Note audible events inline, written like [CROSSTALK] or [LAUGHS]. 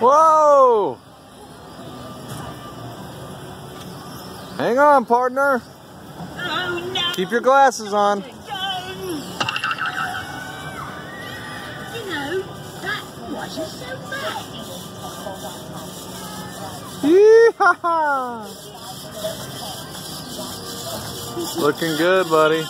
Whoa! Hang on, partner. Oh, no. Keep your glasses on. You know, that wasn't so bad. [LAUGHS] Looking good, buddy.